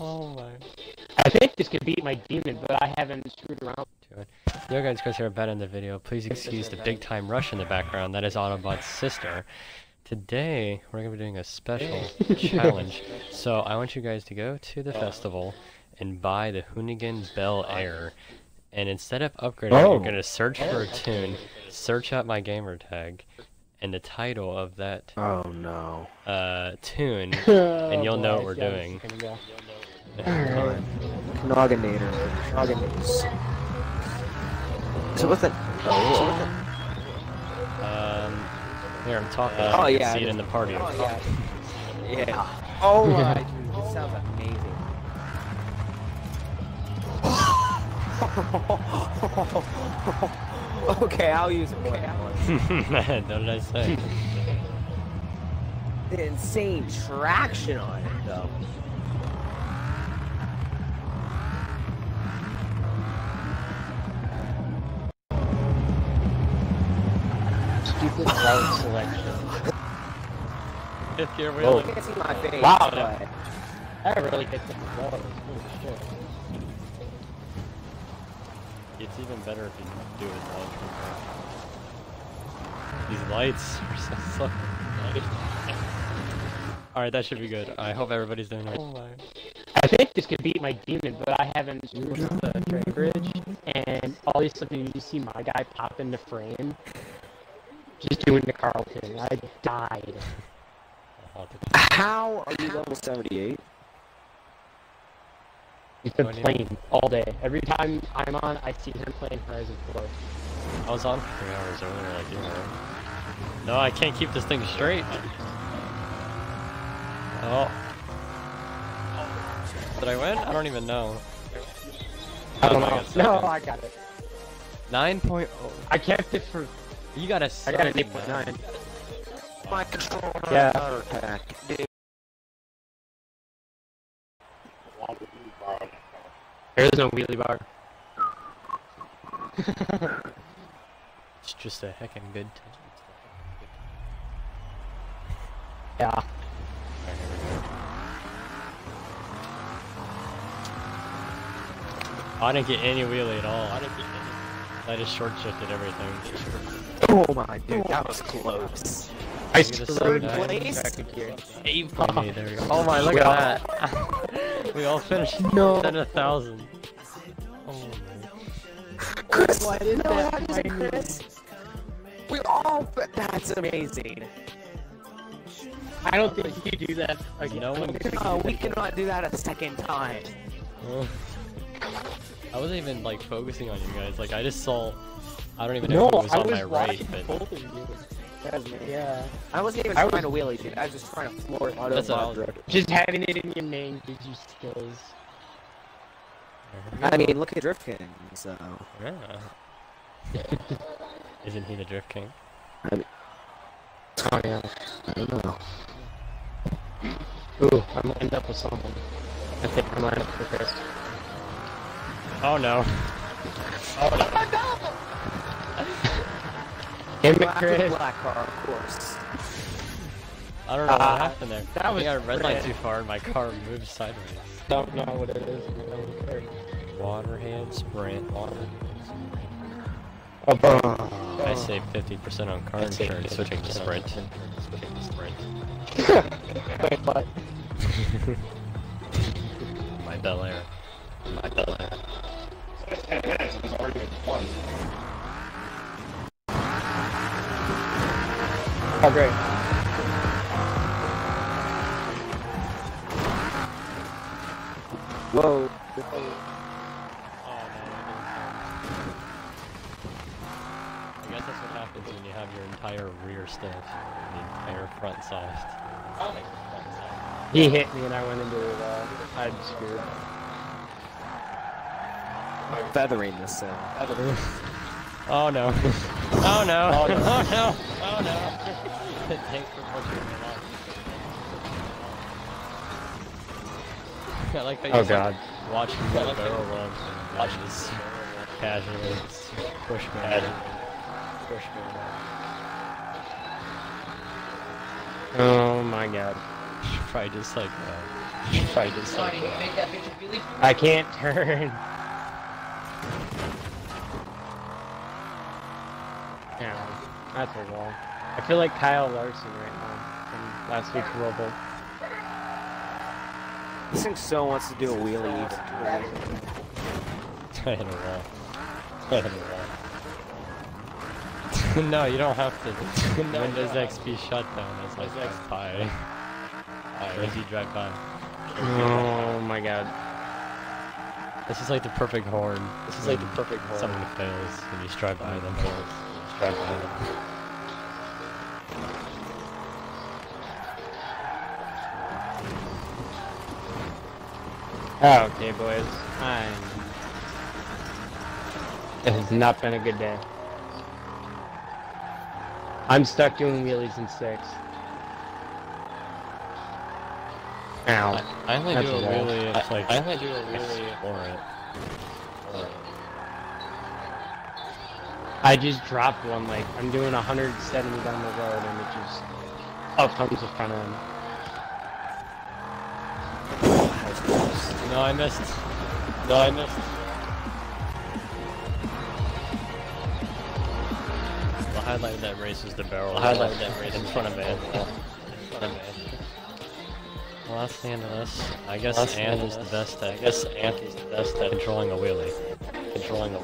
Oh my. I think this could beat my demon, but I haven't screwed around. to it. Yo guys, Chris here, bad in the video. Please excuse the big time rush in the background. That is Autobot's sister. Today, we're going to be doing a special challenge. So, I want you guys to go to the festival and buy the Hoonigan Bel Air. And instead of upgrading, Oh. you're going to search for a tune, search out my gamer tag, and the title of that Oh no. uh, tune, and you'll know what we're doing. Alright. Knogginator. Knogginators. So what's that? So what's that? Um, here, I'm talking. Oh, you yeah, see it in the party. Oh yeah. Yeah. Oh my dude, this sounds amazing. okay, I'll use it more than once. Man, what did I say? The insane traction on it though. Stupid route selection. Fifth gear You wheel. Oh. can't see my face. Wow. but I really hit the floor. Holy shit. It's even better if you do it with lights. These lights are so slow. Alright, that should be good. I hope everybody's doing it. Oh I think this could beat my demon, but I haven't screwed with the train bridge. And all these stuff, you see my guy pop into frame. Just doing the Carlton. I died. I'll have to- How are you level 78? He's been What do you playing all day. Every time I'm on, I see him playing Horizon 4. I was on for three hours earlier, like you were. No, I can't keep this thing straight. Oh. Did I win? I don't even know. I don't Oh, know. got No. I got it. 9.0. I kept it for. You got a I got an seven, 8.9. My controller Yeah. heart attack. Dude. There is no wheelie bar. It's just a heckin' good time. Yeah. Alright, here we go. I didn't get any wheelie at all. I didn't get any. I just short shifted everything. Oh my dude, that was close. I Look at the screwed sun, place. traffic here. Eight point eight. There we go. Oh my, look Look at at that. we all finished. No. Ten a thousand. Oh my. Chris, Why didn't no, that that is? Chris. We all, that's amazing. I don't think you do that again. No one- No, we cannot do that a second time. Oh. I wasn't even like focusing on you guys. Like I just saw. I don't even know No, who was I on was my right, watching but both of you. That's- Yeah. I wasn't even I trying was- to wheelie, dude. I was just trying to floor it. That's what I was- Just having it in your name gives you skills. I mean, look at Drift King, so. yeah. Isn't he the Drift King? Oh yeah. I don't know. Ooh, I'm lined up with someone. I think I'm lined up with Chris. Oh no. Damn it, Black with Chris. black car, of course. I don't know what Ah, happened there. that I was think I red light too far and my car moved sideways. Don't know what it is. I don't care. Waterhead Sprint. Water. Oh, bro. I saved 50% on car insurance switching to Sprint. Switching to Sprint. Wait, what? My Bel Air. My Bel Air. Oh, great. Whoa. Oh no, I guess that's what happens when you have your entire rear stiff and the entire front soft. He hit me and I went into the uh, wall. I'm screwed. Feathering this thing. Oh no. Oh no. Oh, Oh no. no. Oh no. Thanks for pushing me along. I like how you Oh just, god. like, watch me go barrel run watch this casually push me around. Push me around. Oh my god. Probably just like uh, Probably just like you that I can't turn. Yeah, that's a wall. I feel like Kyle Larson right now from last week's Roval. This thing so wants to do a wheelie. I hit a wall. I hit a wall. no, you don't have to. Windows XP shutdown is like pi. As you drive by. Oh my god. This is like the perfect horn. This is like the perfect horn. Someone fails and you just drive by them. You just drive. Okay, boys. I'm. It has not been a good day. I'm stuck doing wheelies in six. Ow. I only That's do a a wheelie if like I only do a wheelie for it. I just dropped one, like, I'm doing 170 down the road and it just up comes the front end. No, I missed. No, I missed. The highlight of that race was the barrel. The highlight of that race in front of Ant. In front of Ant. Well, that's the end of this. I guess That's the Ant is the best at I guess Ant is the best at controlling a wheelie. controlling a